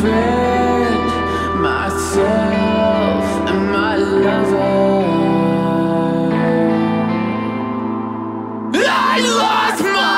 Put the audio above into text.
friend, myself, and my lover. I lost my.